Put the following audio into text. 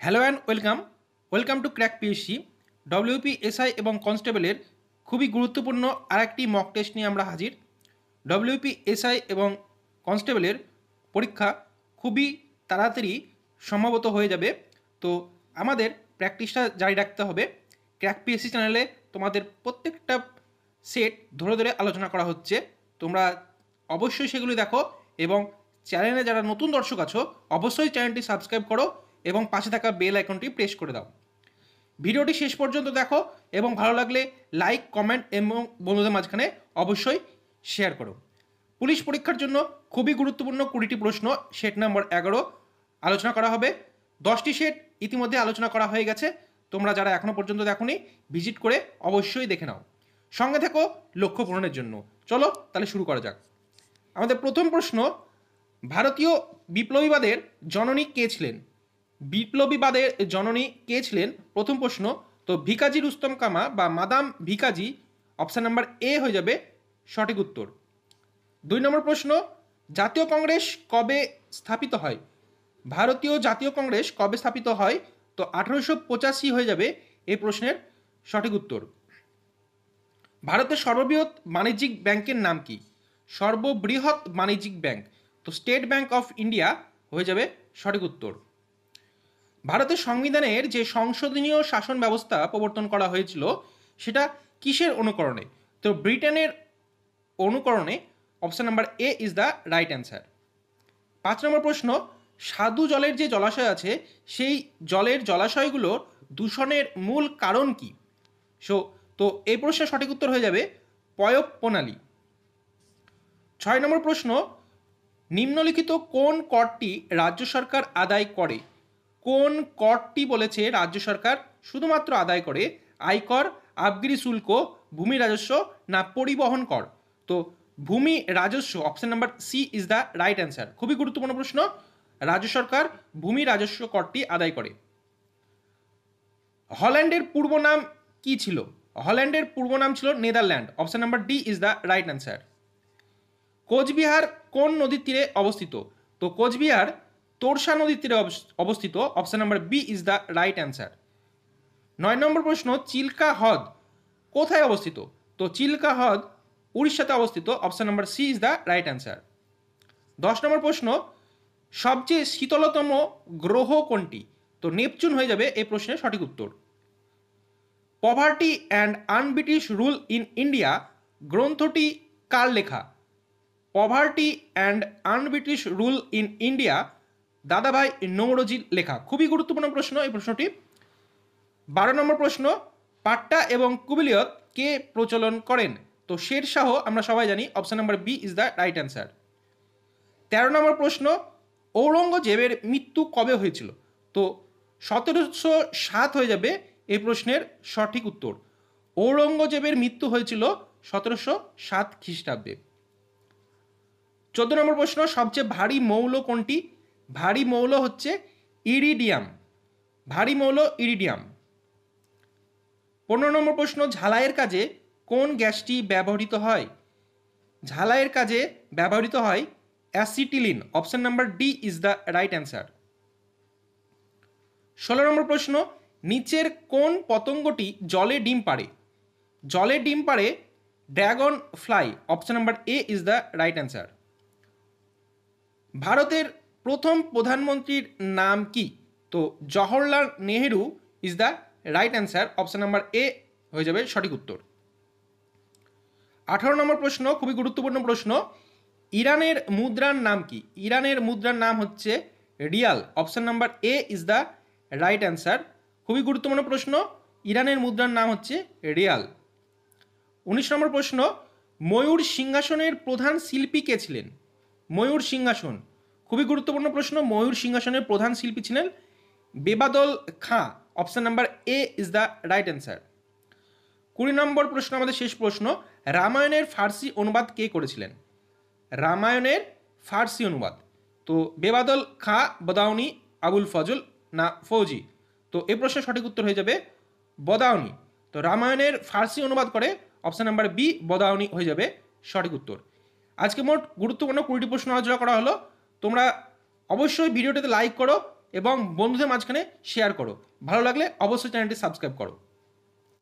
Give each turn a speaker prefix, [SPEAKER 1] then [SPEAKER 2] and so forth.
[SPEAKER 1] Hello and welcome. Welcome to crack PSC. WP, SI এবং কনস্টেবলের খুবই গুরুত্বপূর্ণ আরেকটি মক টেস্ট নিয়ে আমরা হাজির। ডব্লিউপি, এসআই এবং কনস্টেবলের পরীক্ষা খুবই তাড়াতাড়ি সম্ভবত হয়ে যাবে। তো আমাদের প্র্যাকটিসটা জারি রাখতে হবে। ক্র্যাক পিএসসি চ্যানেলে তোমাদের প্রত্যেকটা সেট ধরে ধরে আলোচনা করা হচ্ছে। তোমরা অবশ্যই সেগুলি দেখো এবং চ্যানেলে যারা নতুন দর্শক আছো, অবশ্যই চ্যানেলটি সাবস্ক্রাইব করো এবং পাশে থাকা বেল আইকনটি প্রেস করে দাও। ভিডিওটি শেষ পর্যন্ত দেখো এবং ভালো লাগলে লাইক, কমেন্ট এবং বন্ধুদের মাঝখানে অবশ্যই শেয়ার করো। পুলিশ পরীক্ষার জন্য খুবই গুরুত্বপূর্ণ কুড়িটি প্রশ্ন, সেট নম্বর এগারো, আলোচনা করা হবে। দশটি সেট ইতিমধ্যে আলোচনা করা হয়ে গেছে। তোমরা যারা এখনও পর্যন্ত দেখোনি, ভিজিট করে অবশ্যই দেখে নাও। সঙ্গে থেকো লক্ষ্য পূরণের জন্য। চলো তাহলে শুরু করা যাক। আমাদের প্রথম প্রশ্ন, ভারতীয় বিপ্লবীবাদের জননী কে ছিলেন? বিপ্লবীবাদের জননী কে ছিলেন? প্রথম প্রশ্ন, তো ভিকাজি রুস্তম কামা বা madam Bhikaji option number A হয়ে যাবে সঠিক উত্তর। দুই নম্বর প্রশ্ন, জাতীয় কংগ্রেস কবে স্থাপিত হয়? ভারতীয় জাতীয় কংগ্রেস কবে স্থাপিত হয়? তো আঠারোশো পঁচাশি হয়ে যাবে এই প্রশ্নের সঠিক উত্তর। ভারতের সর্ববৃহৎ বাণিজ্যিক ব্যাংকের নাম কি? সর্ববৃহৎ বাণিজ্যিক ব্যাংক, তো স্টেট ব্যাংক অফ ইন্ডিয়া হয়ে যাবে সঠিক উত্তর। ভারতের সংবিধানের যে সংশোধনীয় শাসন ব্যবস্থা প্রবর্তন করা হয়েছিল, সেটা কিসের অনুকরণে? তো ব্রিটেনের অনুকরণে option number A is the right answer পাঁচ নম্বর প্রশ্ন স্বাদু জলের যে জলাশয় আছে, সেই জলের জলাশয়গুলোর দূষণের মূল কারণ কি? সো তো এই প্রশ্নের সঠিক উত্তর হয়ে যাবে পয়প প্রণালী। ছয় নম্বর প্রশ্ন, নিম্নলিখিত কোন করটি রাজ্য সরকার আদায় করে? কোন করটি বলেছে রাজ্য সরকার? শুধুমাত্র আদায় করে আয়কর, আবগিরি শুল্ক, ভূমি রাজস্ব না পরিবহন কর? তো ভূমি রাজস্ব option number C is the right answer খুবই গুরুত্বপূর্ণ প্রশ্ন। রাজ্য সরকার ভূমি রাজস্ব করটি আদায় করে। হল্যান্ডের পূর্ব নাম কি ছিল? হল্যান্ডের পূর্ব নাম ছিল Netherland. Option number D is the right answer Cooch Behar কোন নদীর তীরে অবস্থিত? তো কোচবিহার তোরসা নদীর তীরে অবস্থিত option number B is the right answer নয় নম্বর প্রশ্ন, চিল্কা হ্রদ কোথায় অবস্থিত? তো চিল্কা হ্রদ উড়িষ্যাতে অবস্থিত option number C is the right answer দশ নম্বর প্রশ্ন, সবচেয়ে শীতলতম গ্রহ কোনটি? তো নেপচুন হয়ে যাবে এই প্রশ্নের সঠিক উত্তর। Poverty and unBritish rule in India গ্রন্থটি কার লেখা? Poverty and unBritish rule in India Dadabhai নৌরজির লেখা। খুবই গুরুত্বপূর্ণ প্রশ্ন এই প্রশ্নটি। বারো নম্বর প্রশ্ন, পাট্টা এবং কুবিলিয়ত কে প্রচলন করেন? তো শের শাহ, আমরা সবাই জানি option number B is the right answer তেরো নম্বর প্রশ্ন, ঔরঙ্গজেবের মৃত্যু কবে হয়েছিল? তো সতেরোশো সাত হয়ে যাবে এই প্রশ্নের সঠিক উত্তর। ঔরঙ্গজেবের মৃত্যু হয়েছিল সতেরোশো সাত খ্রিস্টাব্দে। চোদ্দ নম্বর প্রশ্ন, সবচেয়ে ভারী মৌল কোনটি? ভারী মৌল হচ্ছে ইরিডিয়াম। ভারী মৌল ইরিডিয়াম। পনেরো নম্বর প্রশ্ন, ঝালাইয়ের কাজে কোন গ্যাসটি ব্যবহৃত হয়? ঝালাইয়ের কাজে ব্যবহৃত হয় acetylene. Option number D is the right answer. ষোলো নম্বর প্রশ্ন, নিচের কোন পতঙ্গটি জলে ডিম পাড়ে? জলে ডিম পাড়ে dragonfly. Option number A is the right answer. ভারতের প্রথম প্রধানমন্ত্রীর নাম কি? তো Jawaharlal Nehru is the right answer option number A হয়ে যাবে সঠিক উত্তর। আঠারো নম্বর প্রশ্ন, খুবই গুরুত্বপূর্ণ প্রশ্ন, ইরানের মুদ্রার নাম কি? ইরানের মুদ্রার নাম হচ্ছে rial option number A is the right answer খুবই গুরুত্বপূর্ণ প্রশ্ন, ইরানের মুদ্রার নাম হচ্ছে রিয়াল। উনিশ নম্বর প্রশ্ন, ময়ূর সিংহাসনের প্রধান শিল্পী কে ছিলেন? ময়ূর সিংহাসন খুবই গুরুত্বপূর্ণ প্রশ্ন। ময়ূর সিংহাসনের প্রধান শিল্পী ছিলেন Bebadal Khan. Option number A is the right answer কুড়ি নম্বর প্রশ্ন, আমাদের শেষ প্রশ্ন। রামায়ণের ফার্সি অনুবাদ কে করেছিলেন? রামায়ণের ফার্সি অনুবাদ। তো বেবাদল খাঁ, বদাউনি, আবুল ফজল না ফৌজি? তো এই প্রশ্নের সঠিক উত্তর হয়ে যাবে বদাউনি। তো রামায়ণের ফার্সি অনুবাদ করে অপশন নাম্বার বি, বদাউনি হয়ে যাবে সঠিক উত্তর। আজকে মোট গুরুত্বপূর্ণ কুড়িটি প্রশ্ন আলোচনা করা হলো। তোমরা অবশ্যই ভিডিওটিতে লাইক করো এবং বন্ধুদের মাঝখানে শেয়ার করো। ভালো লাগলে অবশ্যই চ্যানেলটি সাবস্ক্রাইব করো।